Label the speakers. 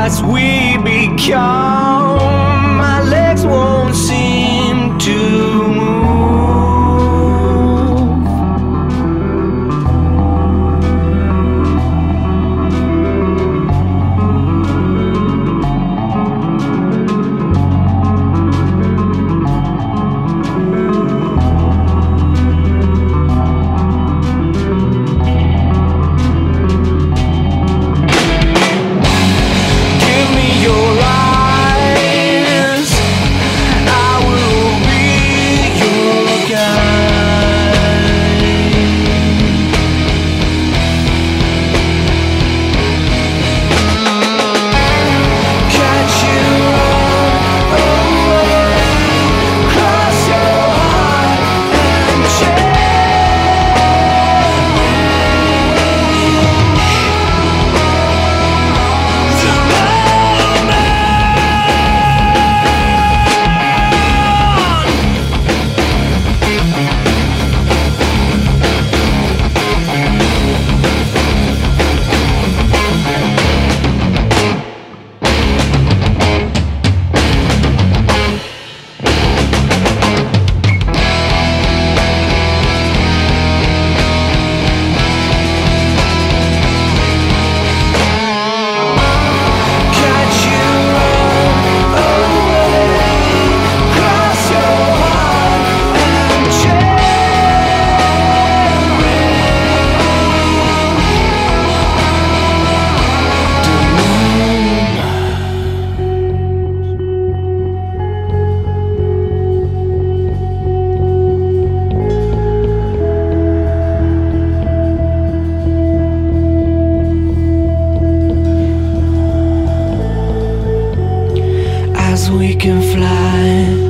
Speaker 1: as we become. We can fly